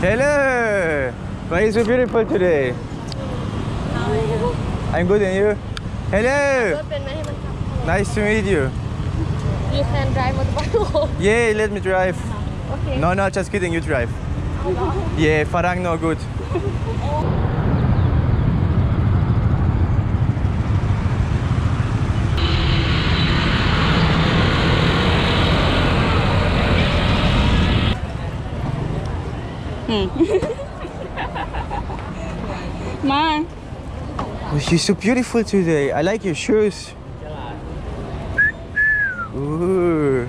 Hello! Why is so beautiful today? I'm good and you? Hello! Nice to meet you. You can drive with bottle. Yeah, let me drive. Okay. No, no, just kidding, you drive. Oh, yeah, Farang no good. Mm. Ma. Oh, you're so beautiful today. I like your shoes. Ooh.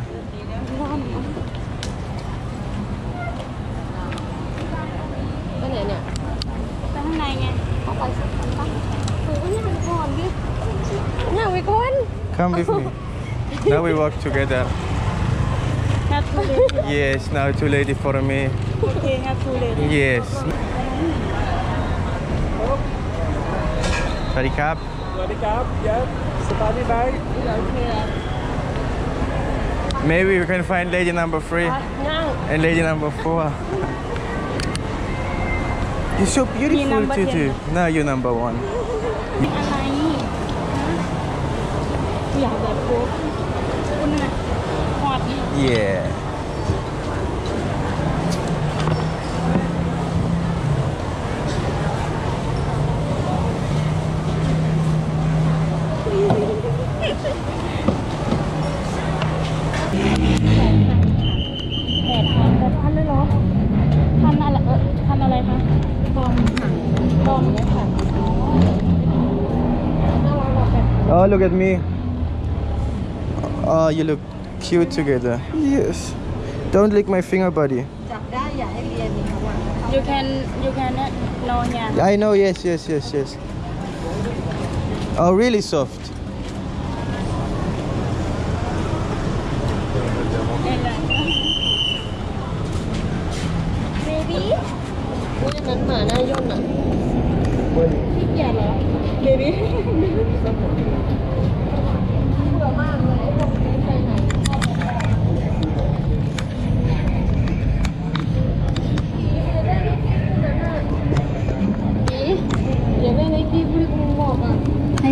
Come with me. now we walk together. yes, now too lady for me. Okay, now too lady. Yes. Sorry, cap. Sorry, cap. Yep. Safari bag. Maybe we can find lady number three uh, no. and lady number four. You're so beautiful, Tutu. Now you're number one. yeah. look at me. Oh, you look cute together. Yes. Don't lick my finger, buddy. You can, you can, uh, no, yeah. I know, yes, yes, yes, yes. Oh, really soft.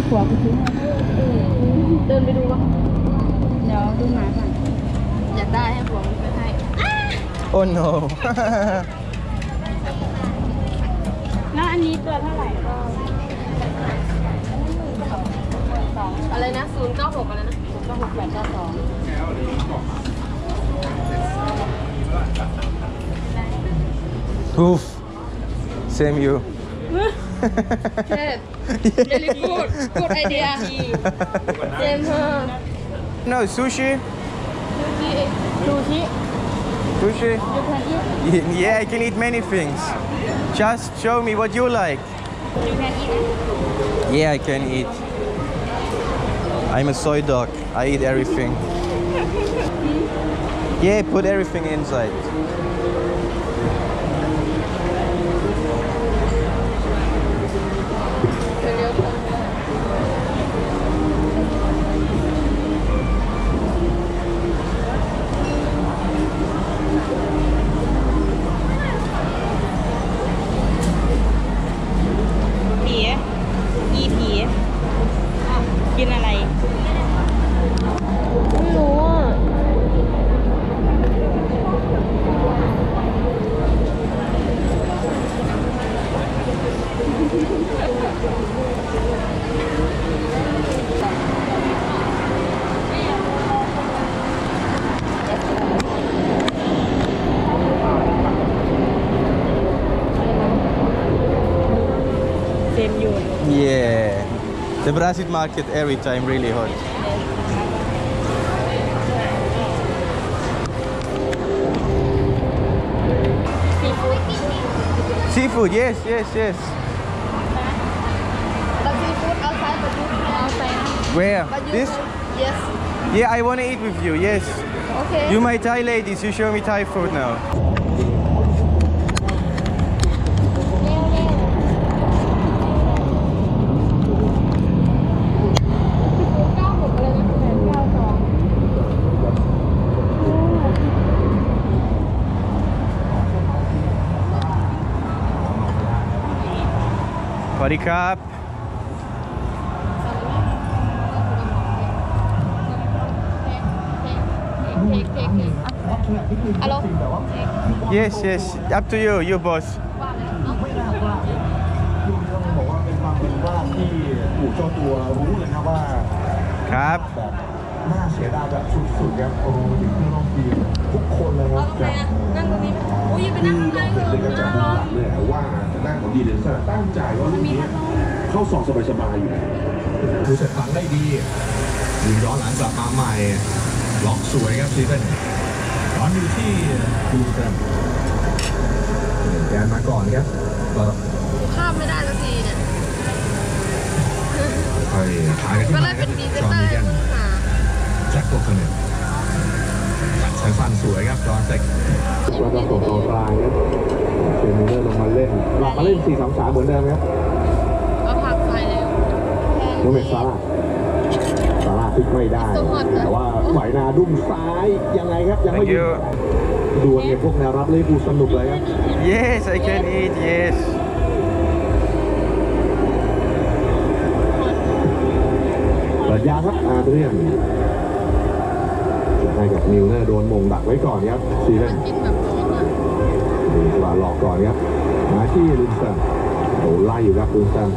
ให้ผัวกูซื้อให้เดินไปดูป่ะเดี๋ยวดูหมาก่อนอยากได้ให้ผัวมันไปให้ Oh no. แล้วอันนี้ตัวเท่าไหร่ก็อะไรนะศูนย์เก้าหกอะไรนะก็หกแปดเก้าสอง Oof. Same you. Really good. Good idea. No, sushi. Sushi. Eh, sushi. Sushi. You can eat. Yeah, I can eat many things. Just show me what you like. You can eat. Eh? Yeah, I can eat. I'm a soy dog. I eat everything. yeah, put everything inside. Brazil market every time really hot. Seafood, yes, yes, yes. but seafood outside but outside Where? but This? yes Yeah, I want to eat with you, yes. okay You my Thai ladies, you show me Thai food now. วัสดีครับ ฮัลโหล yes yes up to you you boss บอกว่าเป็นความผิดพลาดที่ผู้เจ้าตัวรู้เลยครับว่า ครับ แบบ น่าเสียดายแบบสุดๆครับโอ้ถึงเพื่อนร่วมทีมทุกคนเลยครับเอาตรงไหนอะนั่งตรงนี้ไหมโอ้ยอย่าไปนั่งข้างในเถเป็นกระอะจายเลยว่าทางด้านของดีเดนซ่าตั้งใจว่าลูกนี้เข้าสองสบายๆอยู่นะดูเสร็จหลังได้ดียิงย้อนหลังกลับมาใหม่ ล็อกสวยครับซีเว่นย้อนอยู่ที่ดูเต็มแกนมาก่อนครับก็ข้ามไม่ได้สักทีเนี่ยค่อยทายกันที่ก็มาเลยคเป็รับนดีเซจนอห์นเตอดีร์แกนค่ะแจ็คโกคเนตตัดใช้ฟันสวยครับจอห์นเซ็กแล้วก็ส่งตรงกลางครับเชนมิลเลอร์ลงมาเล่นกลับมาเล่น 4-3-3 เหมือนเดิมครับก็พักไปแล้วโนเมตซาร่าซาร่าพลิกไม่ได้ แต่ว่าไหวนาดุ้มซ้ายยังไงครับ ยังไม่ thank หยุ you ดดวลเนี่ยพวกแนวรับเลยกูสนุกเลยครับ yes I can eat yes เปิดยาวครับอาเดรียนให้กับ มงดักไว้ก่อนครับซีเว่นกินแบบร้อนอะมีจังหลอกก่อนครับมาที่ลุนสันโอ้ไล่อยู่ครับลุนสัน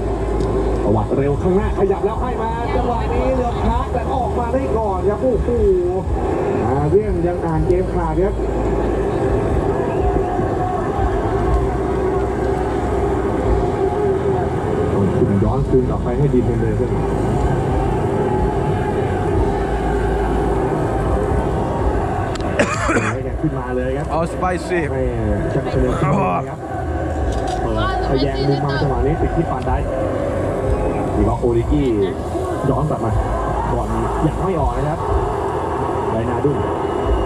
ประวัติเร็วข้างหน้าขยับแล้วให้มาจังหวะนี้เรือพักแต่ออกมาได้ก่อนครับโอ้โหเรียนยังอ่านเกมขาดครับต้องคืนย้อนคืนกลับไปให้ดีเทนเลยขึ้น ขึ้นมาเลยครับ all spicy ให้ชักเฉลิมขึ้นมาครับเปิดทะแยงมุมมาจังหวะนี้ติดที่ปานได้ดีว่าโอริกี้ย้อนกลับมาก่อนยังไม่ออกนะครับไดนาดุน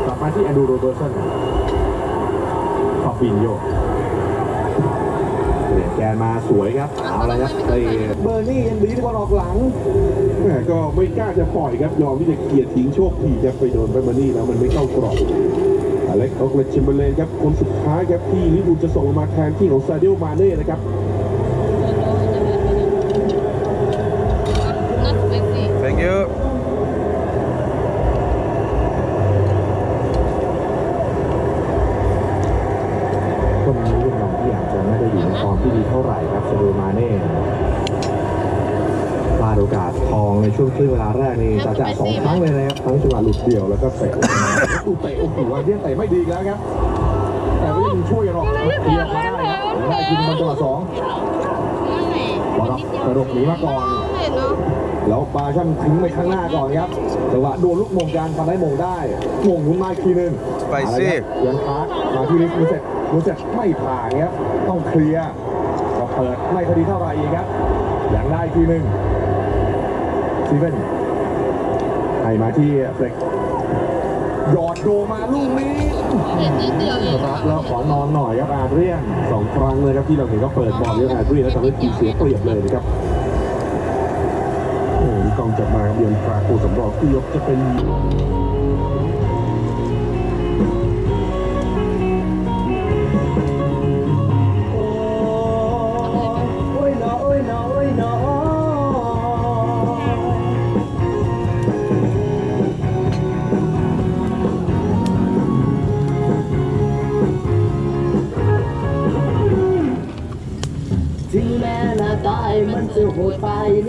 กลับมาที่แอนดูโรเบอร์สันฟาบินโยเปลี่ยนแกนมาสวยครับเอาละครับเตะเบอร์นี่ยังดีที่บอลออกหลังแหม่ก็ไม่กล้าจะปล่อยครับยอมที่จะเกียร์ทิ้งโชคดีครับไปโดนแบมเบอร์นี่แล้วมันไม่เข้ากรอบอ เล็กออกเลตชิมเบเลนครับคนสุดท้ายครับที่ลิบูลจะส่งมาแทนที่ของซาเดียลมาเน่นะครับ นัดไปสิ thank you คนนี้รุ่นน้องที่อาจจะไม่ได้อยู่ในฟอร์มที่ดีเท่าไหร่ครับซาเดียลมาเน่พลาดโอกาสทอง ในช่วงครึ่งเวลาแรกนี่จะจ่าสองครั้งเลยนะครับทั้งจังหวะหลุดเดี่ยวแล้วก็เตะออกมาตู้เตะโอ้โหวันนี้เตะไม่ดีอีกแล้วครับ แต่ไม่ยังช่วยหรอกเคลียร์มาได้ครับได้คืนมันจังหวะสองนั่นไงบอลรับกระดกหนีมาก่อนเห็นเนาะแล้วปาช่างทิ้งไปข้างหน้าก่อนครับจังหวะโดนลูกมงการฟันได้มงได้มงหมุนมาอีกทีหนึ่งไปสิเอาละครับยังพักมาที่ลิสมูเซ็ตมูเซ็ตไม่ผ่านครับต้องเคลียร์ก็เปิดไม่ค่อยดีเท่าไหร่อีกครับยังได้อีกทีหนึ่ง ซีเว่นให้มาที่เฟล็กหยอดโดมาลูกนี้เห็นนิดเดียวเองรับแล้วขอนอนหน่อยครับอาเดรียนสองครั้งเลยครับที่เราเห็นก็เปิดบอลเยอะอาเดรียนแล้วทำให้ทีมเสียเปรียบเลยนะครับโอ้โหกองจับมาครับเบียนฟราโคสำรองที่ยกจะเป็น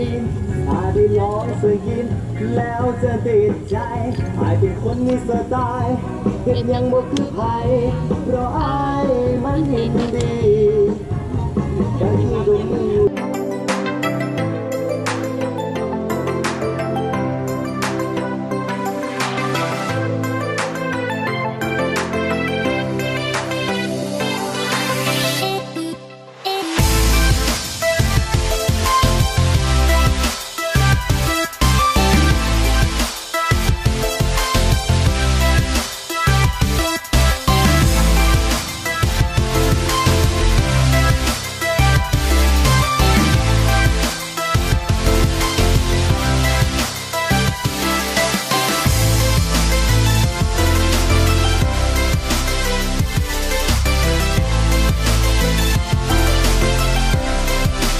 นินหาได้ลองสกิน แล้วจะติดใจหายเป็นคนมีสไตล์เป็นยังบ่คือไผเพราะอายมันเห็นดีการที่ตร